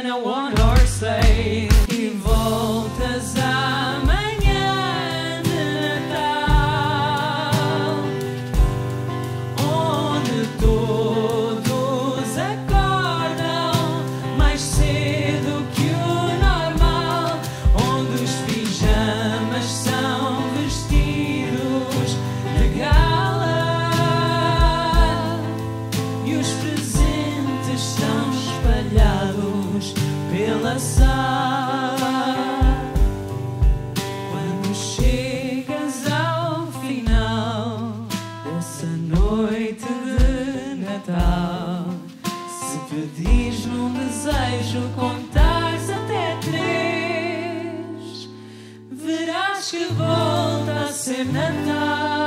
in a one horse sleigh. luz pela sala. Quando chegas ao final dessa noite de Natal, se pedis num desejo, contares até três, verás que volta a ser Natal.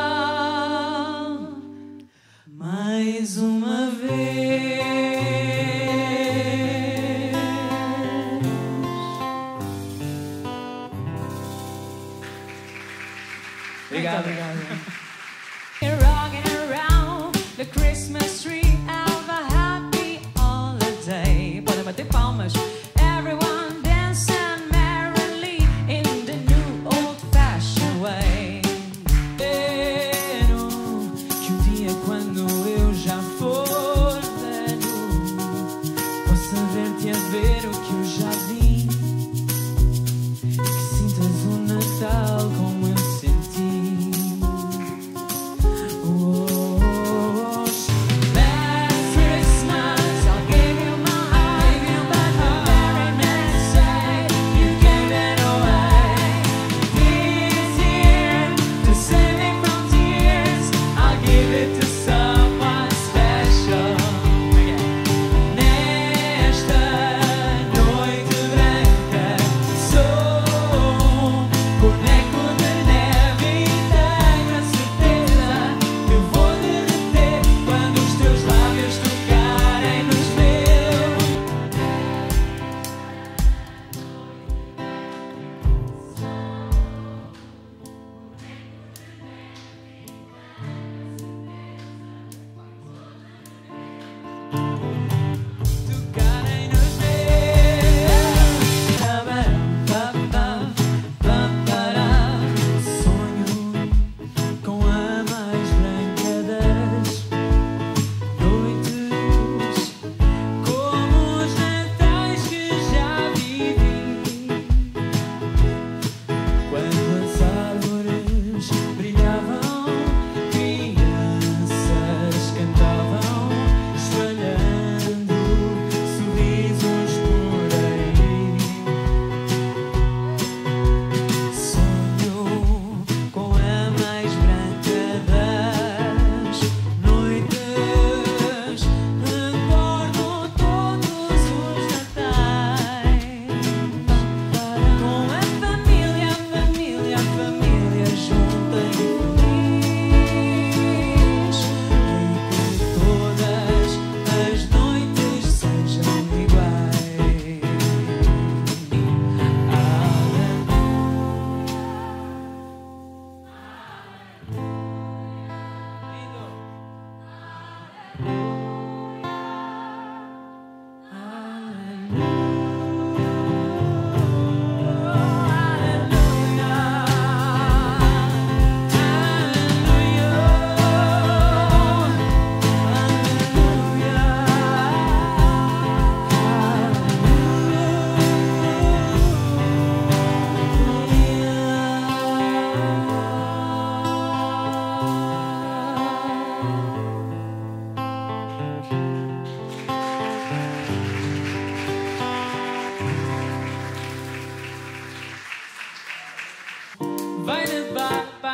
Mm-hmm.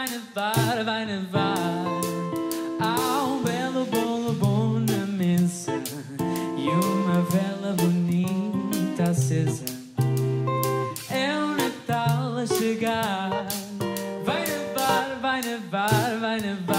nevar, vai nevar. Há um belo bolo bom na mesa e uma vela bonita acesa. É o Natal a chegar. Vai nevar, vai nevar, vai nevar.